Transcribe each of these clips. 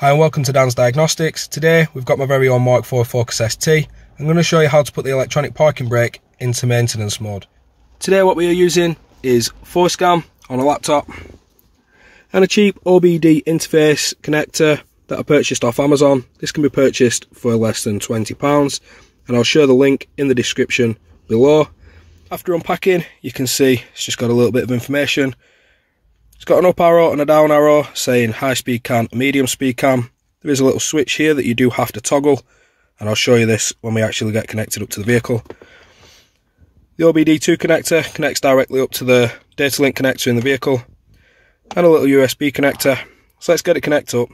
Hi and welcome to Dan's Diagnostics. Today we've got my very own Mark IV Focus ST. I'm going to show you how to put the electronic parking brake into maintenance mode. Today what we are using is Forscan on a laptop and a cheap OBD interface connector that I purchased off Amazon. This can be purchased for less than £20 and I'll share the link in the description below. After unpacking you can see it's just got a little bit of information it's got an up arrow and a down arrow saying high speed CAN, medium speed CAN. There is a little switch here that you do have to toggle and I'll show you this when we actually get connected up to the vehicle. The OBD2 connector connects directly up to the data link connector in the vehicle and a little USB connector. So let's get it connected up.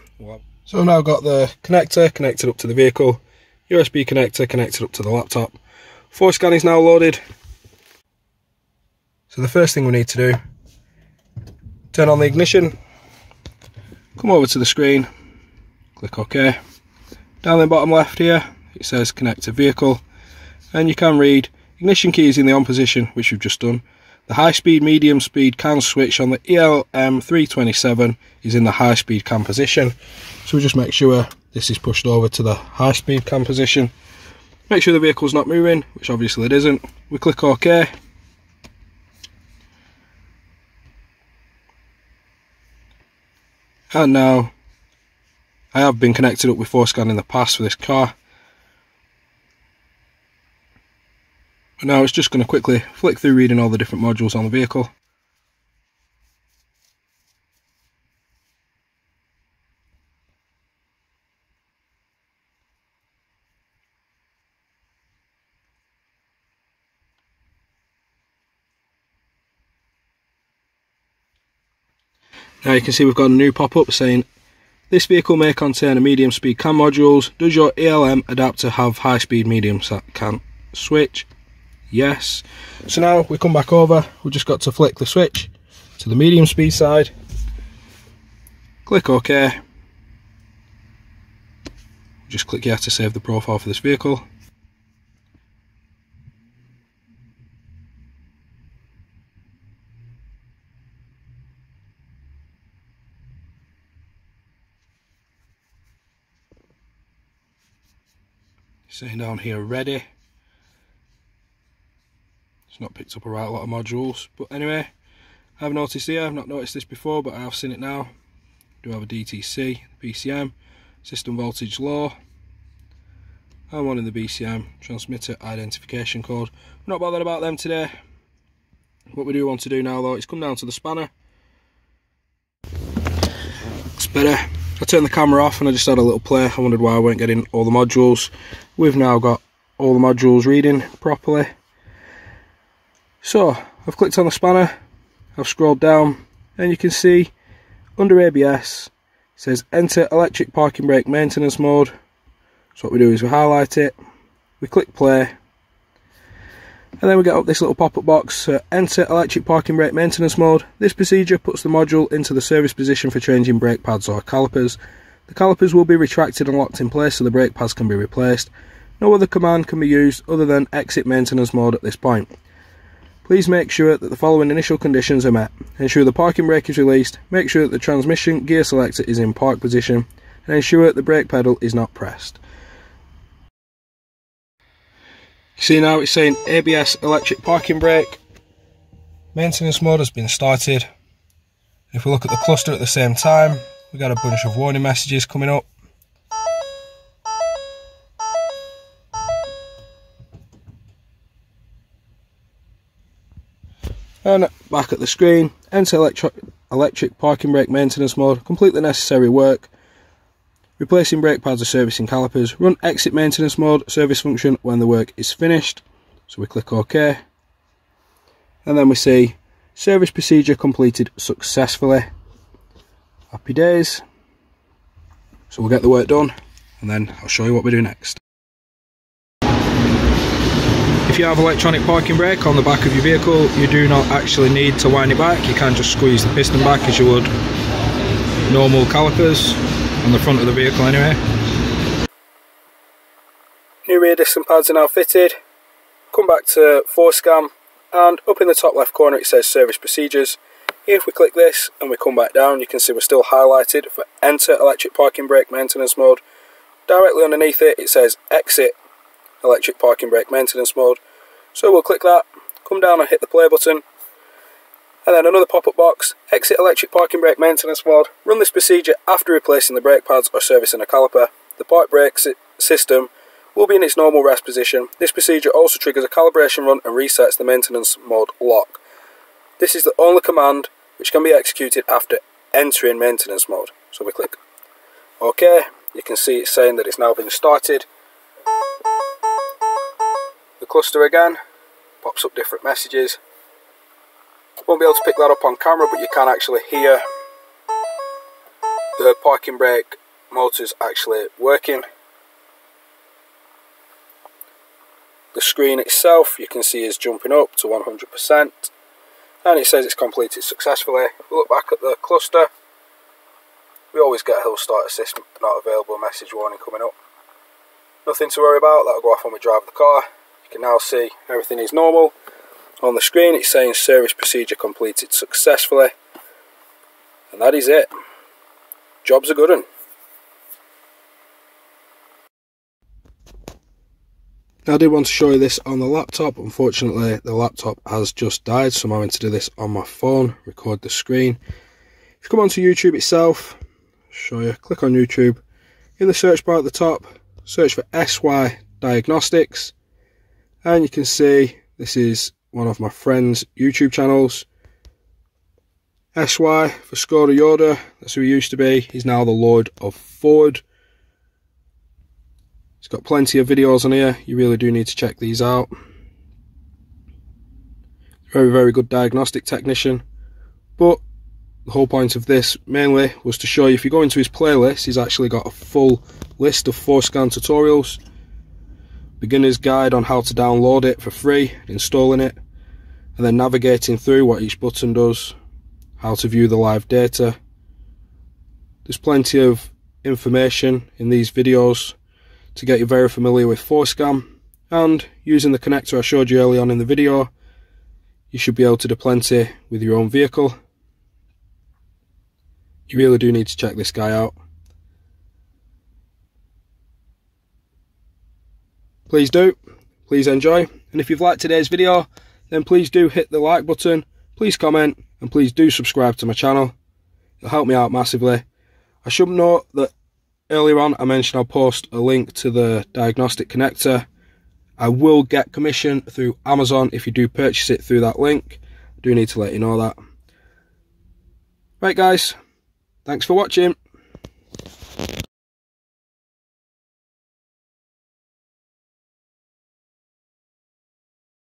So now I've got the connector connected up to the vehicle, USB connector connected up to the laptop. Forscan is now loaded. So the first thing we need to do turn on the ignition, come over to the screen, click OK. Down the bottom left here, it says connect to vehicle, and you can read ignition keys in the on position, which we've just done. The high speed, medium speed CAN switch on the ELM327 is in the high speed CAN position. So we just make sure this is pushed over to the high speed CAN position. Make sure the vehicle's not moving, which obviously it isn't. We click OK And now, I have been connected up with Forscan in the past for this car. But now it's just going to quickly flick through reading all the different modules on the vehicle. Now you can see we've got a new pop-up saying this vehicle may contain a medium speed CAN modules. Does your ELM adapter have high speed medium CAN switch? Yes. So now we come back over, we've just got to flick the switch to the medium speed side. Click OK. Just click here to save the profile for this vehicle. Saying down here ready. It's not picked up a right lot of modules. But anyway, I've noticed here, I've not noticed this before, but I have seen it now. Do have a DTC, BCM, system voltage low. And one in the BCM, transmitter identification code. Not bothered about them today. What we do want to do now though is come down to the spanner. It's better I turned the camera off and I just had a little play. I wondered why I weren't getting all the modules. We've now got all the modules reading properly. So, I've clicked on the spanner, I've scrolled down, and you can see under ABS, it says enter electric parking brake maintenance mode. So what we do is we highlight it, we click play, and then we get up this little pop-up box, uh, enter electric parking brake maintenance mode. This procedure puts the module into the service position for changing brake pads or calipers. The calipers will be retracted and locked in place so the brake pads can be replaced. No other command can be used other than exit maintenance mode at this point. Please make sure that the following initial conditions are met. Ensure the parking brake is released, make sure that the transmission gear selector is in park position, and ensure that the brake pedal is not pressed. See now it's saying ABS electric parking brake. Maintenance mode has been started. If we look at the cluster at the same time, we got a bunch of warning messages coming up. And back at the screen, enter electric, electric parking brake maintenance mode, complete the necessary work, Replacing brake pads or servicing calipers. Run exit maintenance mode, service function when the work is finished. So we click OK. And then we see service procedure completed successfully. Happy days. So we'll get the work done and then I'll show you what we do next. If you have electronic parking brake on the back of your vehicle, you do not actually need to wind it back. You can just squeeze the piston back as you would normal calipers on the front of the vehicle anyway. New rear disc and pads are now fitted. Come back to Forscan and up in the top left corner it says service procedures. If we click this and we come back down, you can see we're still highlighted for enter electric parking brake maintenance mode. Directly underneath it, it says exit electric parking brake maintenance mode. So we'll click that, come down and hit the play button. And then another pop-up box, exit electric parking brake maintenance mode. Run this procedure after replacing the brake pads or servicing a caliper. The park brake system will be in its normal rest position. This procedure also triggers a calibration run and resets the maintenance mode lock. This is the only command which can be executed after entering maintenance mode. So we click OK. You can see it's saying that it's now been started. The cluster again pops up different messages. Won't be able to pick that up on camera, but you can actually hear the parking brake motors actually working. The screen itself you can see is jumping up to 100% and it says it's completed successfully. We look back at the cluster, we always get a hill start assist not available message warning coming up. Nothing to worry about, that'll go off when we drive the car. You can now see everything is normal. On the screen it's saying service procedure completed successfully. And that is it. Job's a good one. Now I did want to show you this on the laptop. Unfortunately, the laptop has just died, so I'm having to do this on my phone, record the screen. If you come onto YouTube itself, show you, click on YouTube. In the search bar at the top, search for SY Diagnostics, and you can see this is one of my friend's YouTube channels. SY for Skoda Yoda, that's who he used to be. He's now the Lord of Ford. It's got plenty of videos on here. You really do need to check these out. Very, very good diagnostic technician. But the whole point of this mainly was to show you if you go into his playlist, he's actually got a full list of Forscan tutorials. Beginner's guide on how to download it for free, installing it, and then navigating through what each button does, how to view the live data. There's plenty of information in these videos to get you very familiar with Forscan and using the connector I showed you early on in the video you should be able to do plenty with your own vehicle. You really do need to check this guy out. Please do, please enjoy, and if you've liked today's video then please do hit the like button, please comment and please do subscribe to my channel. It'll help me out massively. I should note that Earlier on, I mentioned I'll post a link to the diagnostic connector. I will get commission through Amazon if you do purchase it through that link. I do need to let you know that. Right guys, thanks for watching.